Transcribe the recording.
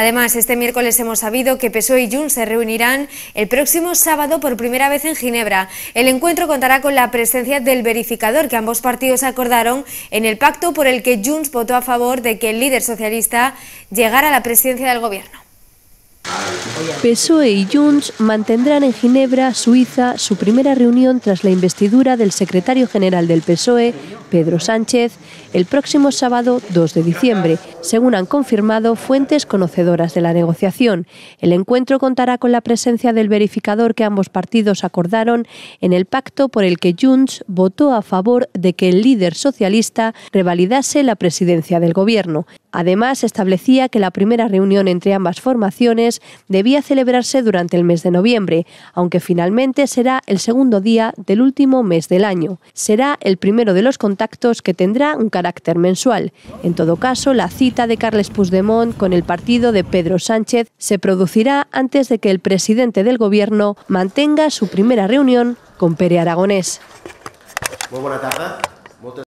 Además, este miércoles hemos sabido que PSOE y Junts se reunirán el próximo sábado por primera vez en Ginebra. El encuentro contará con la presencia del verificador que ambos partidos acordaron en el pacto por el que Junts votó a favor de que el líder socialista llegara a la presidencia del gobierno. PSOE y Junts mantendrán en Ginebra, Suiza, su primera reunión tras la investidura del secretario general del PSOE, Pedro Sánchez, el próximo sábado 2 de diciembre, según han confirmado fuentes conocedoras de la negociación. El encuentro contará con la presencia del verificador que ambos partidos acordaron en el pacto por el que Junts votó a favor de que el líder socialista revalidase la presidencia del gobierno. Además, establecía que la primera reunión entre ambas formaciones debía celebrarse durante el mes de noviembre, aunque finalmente será el segundo día del último mes del año. Será el primero de los contactos que tendrá un carácter mensual. En todo caso, la cita de Carles Puigdemont con el partido de Pedro Sánchez se producirá antes de que el presidente del gobierno mantenga su primera reunión con Pere Aragonés. Muy buena tarde.